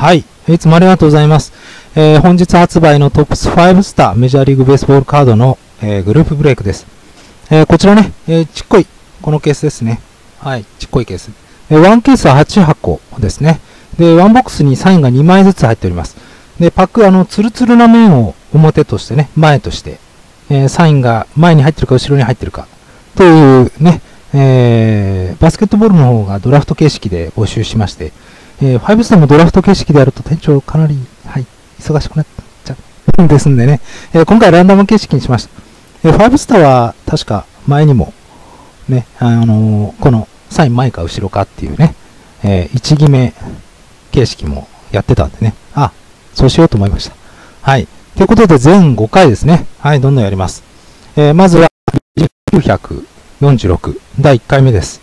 はい。いつもありがとうございます。えー、本日発売のトップス5スターメジャーリーグベースボールカードの、えー、グループブレイクです。えー、こちらね、えちっこい、このケースですね。はい、ちっこいケース。えワンケースは8箱ですね。で、ワンボックスにサインが2枚ずつ入っております。で、パック、あの、ツルツルな面を表としてね、前として、えサインが前に入ってるか後ろに入ってるか、というね、えバスケットボールの方がドラフト形式で募集しまして、えー、5スターもドラフト形式でやると店長かなり、はい、忙しくなっちゃうんですんでね、えー、今回ランダム形式にしました。えー、5スターは確か前にも、ね、あのー、このサイン前か後ろかっていうね、えー、1決め形式もやってたんでね、あ、そうしようと思いました。はい。ということで全5回ですね。はい、どんどんやります。えー、まずは、946、第1回目です。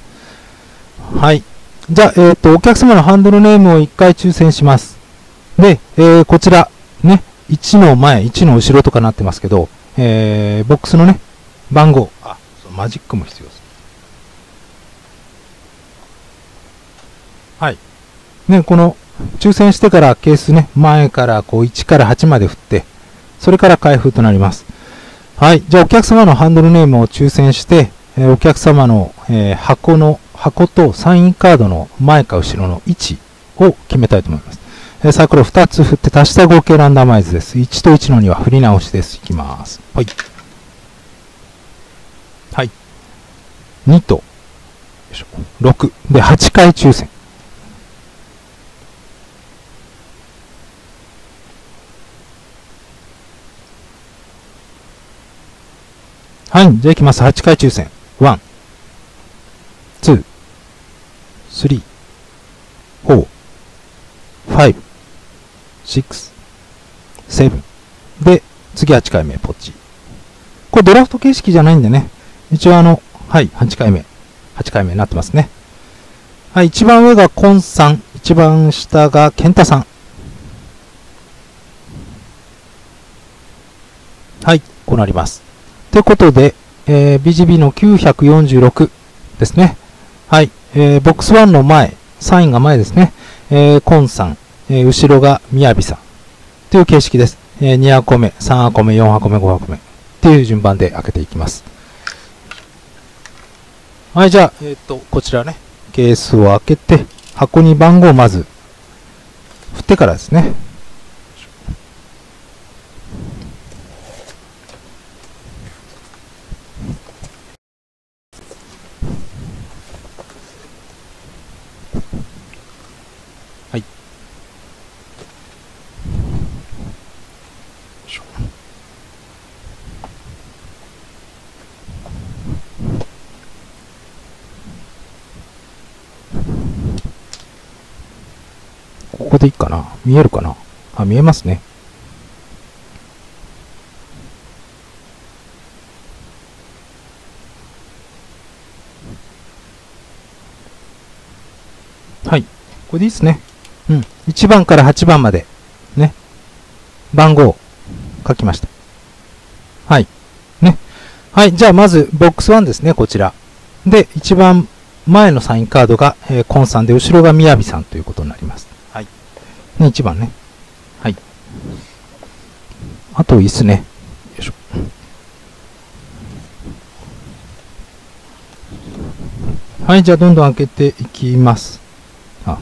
はい。じゃあ、えっ、ー、と、お客様のハンドルネームを1回抽選します。で、えー、こちら、ね、1の前、1の後ろとかなってますけど、えー、ボックスのね、番号、あ、そうマジックも必要です。はい。ね、この、抽選してからケースね、前からこう1から8まで振って、それから開封となります。はい。じゃあ、お客様のハンドルネームを抽選して、えー、お客様の、えー、箱の箱とサインカードの前か後ろの位置を決めたいと思います。えサイコロ2つ振って足した合計ランダマイズです。1と1の2は振り直しです。いきます。はい。はい。2と、6。で、8回抽選。はい。じゃあ行きます。8回抽選。1。2、3、4、5、6、7で、次8回目、ポチ。これドラフト形式じゃないんでね。一応あの、はい、8回目。8回目になってますね。はい、一番上がコンさん。一番下がケンタさん。はい、こうなります。ということで、えー、BGB の946ですね。はい。えー、ボックスワンの前、サインが前ですね。えー、コンさん、えー、後ろがみやびさん。という形式です。えー、2箱目、3箱目、4箱目、5箱目。っていう順番で開けていきます。はい、じゃあ、えっ、ー、と、こちらね、ケースを開けて、箱に番号をまず、振ってからですね。ここでいいかな？見えるかな？あ、見えますね。はい。これでいいですね。うん。1番から8番まで、ね。番号、書きました。はい。ね。はい。じゃあ、まず、ボックス1ですね、こちら。で、一番前のサインカードが、えー、コンさんで、後ろがみやびさんということになります。ね、1番ね。はい。あと椅子ね。よいしょ。はい、じゃあどんどん開けていきます。あ、よ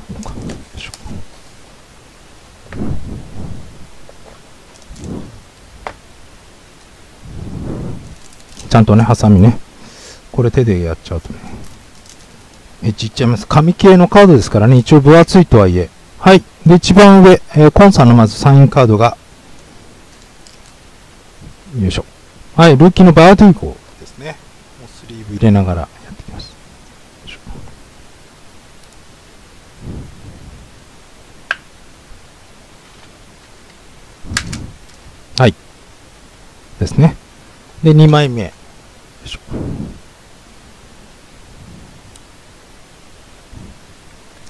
いしょ。ちゃんとね、ハサミね。これ手でやっちゃうとね。え、ちっちゃいます。紙系のカードですからね、一応分厚いとはいえ。はい。で、一番上、えー、コンさんのまずサインカードが、よいしょ。はい、ルーキーのバードゥーゴですね。もうスリーブ入れながらやっていきます。はい。ですね。で、2枚目。よいしょ。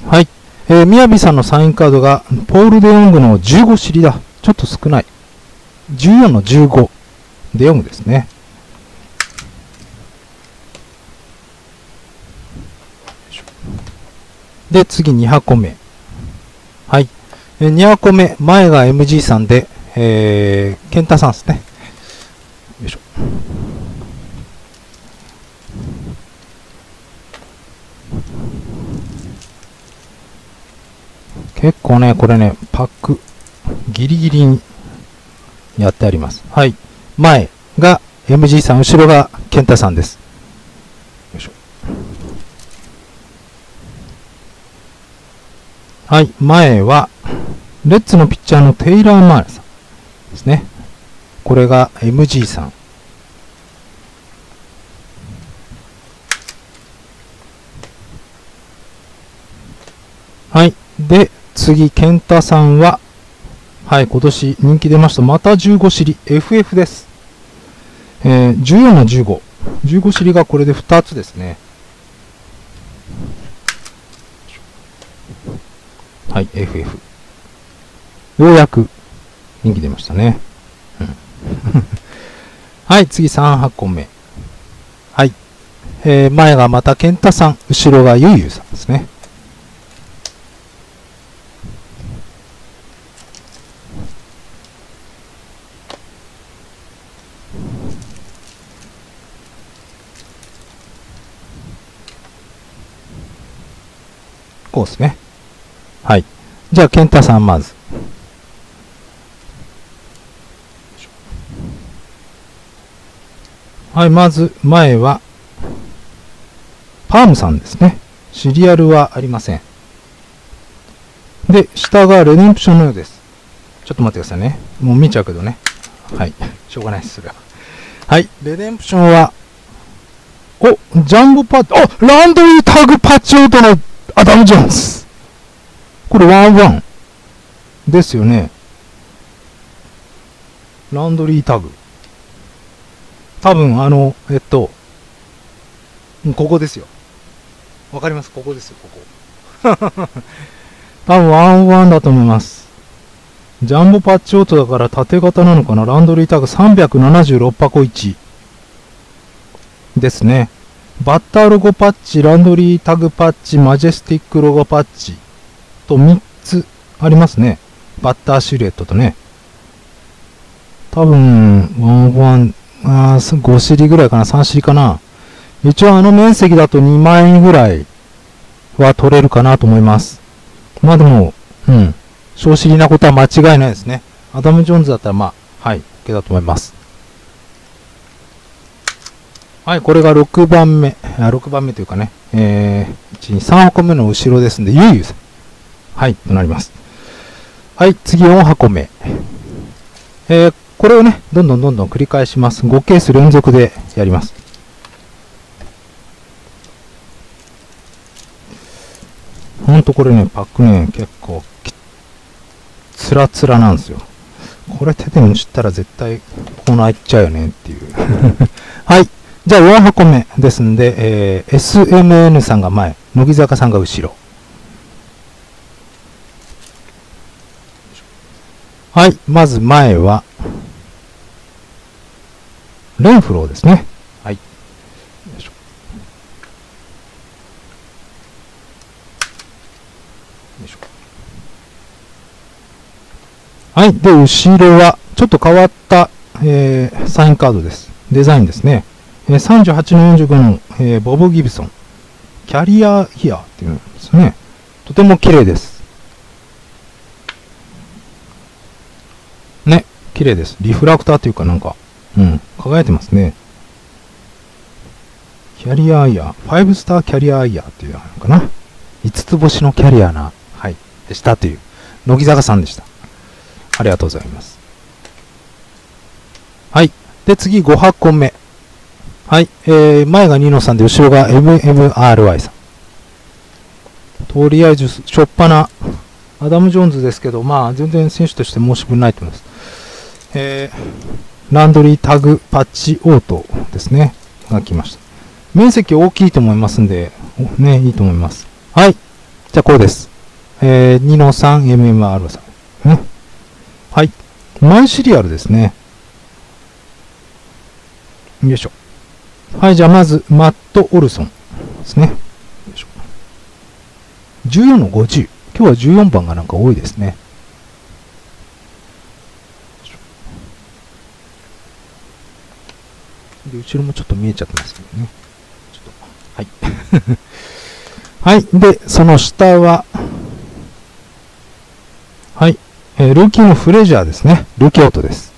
はい。えー、みやびさんのサインカードが、ポール・デ・ヨングの15尻だ。ちょっと少ない。14の15。デ・ヨングですね。で、次2箱目。はい。え2箱目、前が MG さんで、えー、ケンタさんですね。よいしょ。結構ね、これね、パック、ギリギリにやってあります。はい。前が MG さん、後ろがケンタさんです。よいしょ。はい。前は、レッツのピッチャーのテイラー・マーレさんですね。これが MG さん。はい。で、次、ケンタさんは、はい、今年人気出ました。また15尻、FF です。えー、14の15。15尻がこれで2つですね。はい、FF。ようやく人気出ましたね。はい、次3箱目。はい。えー、前がまた健太さん、後ろがゆうゆうさんですね。こうですね。はい。じゃあ、健太さんまず。はい、まず、前は、パームさんですね。シリアルはありません。で、下がレデンプションのようです。ちょっと待ってくださいね。もう見ちゃうけどね。はい。しょうがないです、それは。はい。レデンプションは、お、ジャンボパッチ、あランドリータグパッチオートのアダム・ジョーンズ。これワンワン。ですよね。ランドリータグ。多分あの、えっと、ここですよ。わかります？ここですよ、ここ。多分ワンワンだと思います。ジャンボパッチオートだから縦型なのかな？ランドリータグ376箱1。ですね。バッターロゴパッチ、ランドリータグパッチ、マジェスティックロゴパッチと3つありますね。バッターシルエットとね。多分、ワンワン、あ5シリぐらいかな ?3 シリかな一応あの面積だと2万円ぐらいは取れるかなと思います。まあでも、うん。小シリなことは間違いないですね。アダム・ジョーンズだったらまあ、はい、OK だと思います。はい、これが6番目。あ6番目というかね、えー、1、2、3箱目の後ろですんで、ゆうゆうさん。はい、となります。はい、次4箱目。えー、これをね、どんどんどんどん繰り返します。5ケース連続でやります。ほんとこれね、パックね、結構、つらつらなんですよ。これ手でむしったら絶対コーナー行っちゃうよねっていう はい。じゃあ、4箱目ですんで、えー、SMN さんが前、乃木坂さんが後ろ。はい、まず前は、レンフローですね。はい。はい。で、後ろは、ちょっと変わった、えー、サインカードです。デザインですね。38の45の、えー、ボブ・ギブソン。キャリアヒアっていうんですね。とても綺麗です。ね、綺麗です。リフラクターというかなんか、うん、輝いてますね。キャリアアイヤー、5スターキャリアアイヤーっていうのかな。5つ星のキャリアな、はい、でしたという、乃木坂さんでした。ありがとうございます。はい。で、次5箱目。はい。えー、前がニノさんで、後ろが MMRY さん。とりあえず、しょっぱな、アダム・ジョーンズですけど、まあ、全然選手として申し分ないと思います。えー、ランドリータグパッチオートですね。が来ました。面積大きいと思いますんで、ね、いいと思います。はい。じゃあ、これです。えー、ニノさん、MMR さん。ね。はい。マイシリアルですね。よいしょ。はい、じゃあまず、マット・オルソンですね。14の50。今日は14番がなんか多いですね。で、後ろもちょっと見えちゃってますけどね。はい。はい。で、その下は、はい。えー、ルーキーのフレジャーですね。ルーキーオートです。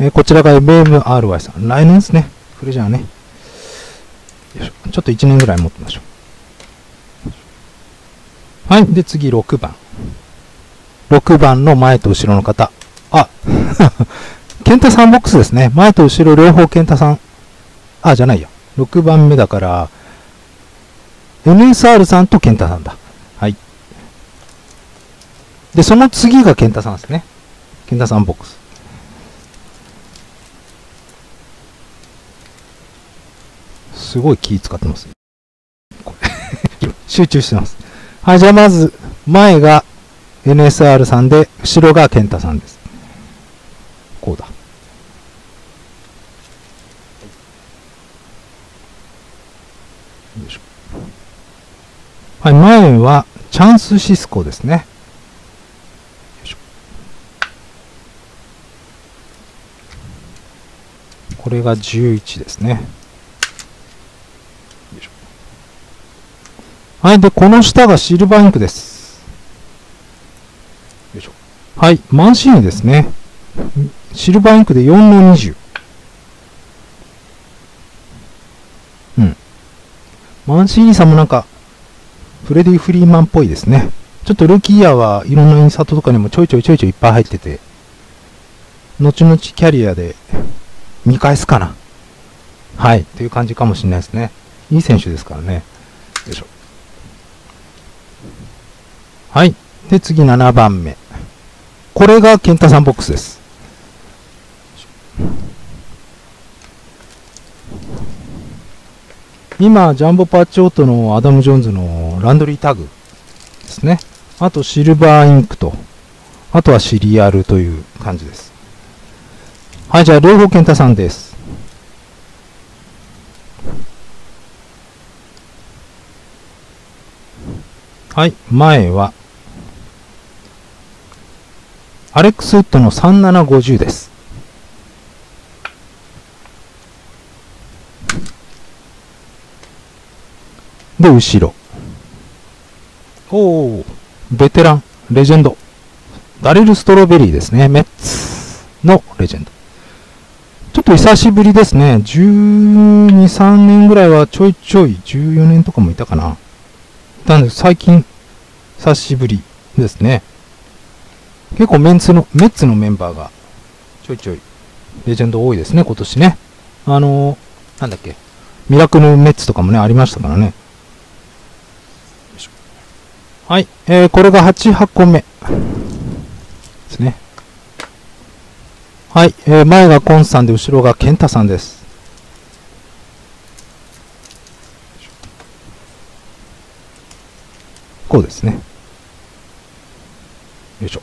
えー、こちらが MMRY さん。来年ですね。フレジャーね。よいしょ。ちょっと1年ぐらい持ってみましょう。はい。で、次6番。6番の前と後ろの方。あ、ケンタさんボックスですね。前と後ろ両方ケンタさん。あ、じゃないや。6番目だから、NSR さんとケンタさんだ。はい。で、その次がケンタさんですね。ケンタさんボックス。すごい気使ってます。集中してます。はい、じゃあまず、前が NSR さんで、後ろが健太さんです。こうだ。はい、前はチャンスシスコですね。これが11ですね。はい。で、この下がシルバーインクです。よいしょ。はい。マンシーンですね。シルバーインクで4の20。うん。マンシーニさんもなんか、フレディ・フリーマンっぽいですね。ちょっとルーキーイヤーはいろんなインサートとかにもちょいちょいちょいちょいいっぱい入ってて、後々キャリアで見返すかな。はい。っていう感じかもしれないですね。いい選手ですからね。よいしょ。はい。で、次7番目。これがケンタさんボックスです。今、ジャンボパッチオートのアダム・ジョーンズのランドリータグですね。あと、シルバーインクと、あとはシリアルという感じです。はい、じゃあ、両方ケンタさんです。はい、前は、アレックスウッドの3750です。で、後ろ。おお、ベテラン、レジェンド。ダレル・ストロベリーですね。メッツのレジェンド。ちょっと久しぶりですね。12、3年ぐらいはちょいちょい、14年とかもいたかな。たんです。最近、久しぶりですね。結構メンツの、メッツのメンバーがちょいちょいレジェンド多いですね、今年ね。あのー、なんだっけ、ミラクルメッツとかもね、ありましたからね。はい、えー、これが8箱目ですね。はい、えー、前がコンさんで、後ろがケンタさんです。こうですね。よいしょ。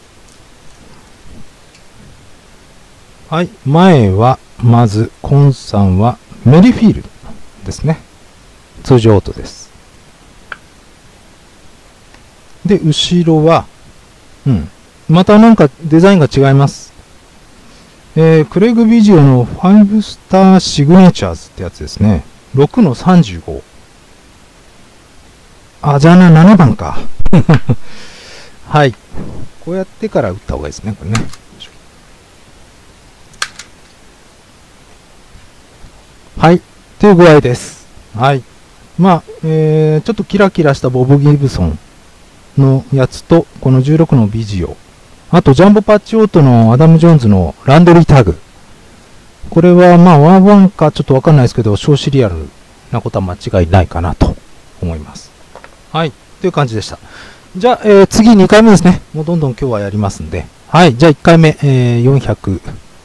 はい。前は、まず、コンさんはメリフィールドですね。通常音です。で、後ろは、うん。またなんかデザインが違います。えー、クレグビジオの5スターシグネチャーズってやつですね。6の35。あ、じゃあな、7番か。はい。こうやってから打った方がいいですね、これね。はい。という具合です。はい。まあ、えー、ちょっとキラキラしたボブ・ギブソンのやつと、この16のビジオ。あと、ジャンボパッチオートのアダム・ジョーンズのランドリータグ。これは、まあ、ワンワンかちょっとわかんないですけど、小シリアルなことは間違いないかなと思います。はい。という感じでした。じゃあ、えー、次2回目ですね。もうどんどん今日はやりますんで。はい。じゃあ1回目、えー、400、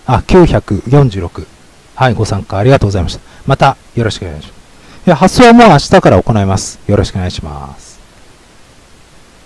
あ、946。はい、ご参加ありがとうございました。またよろしくお願いします。発送はもう明日から行います。よろしくお願いします。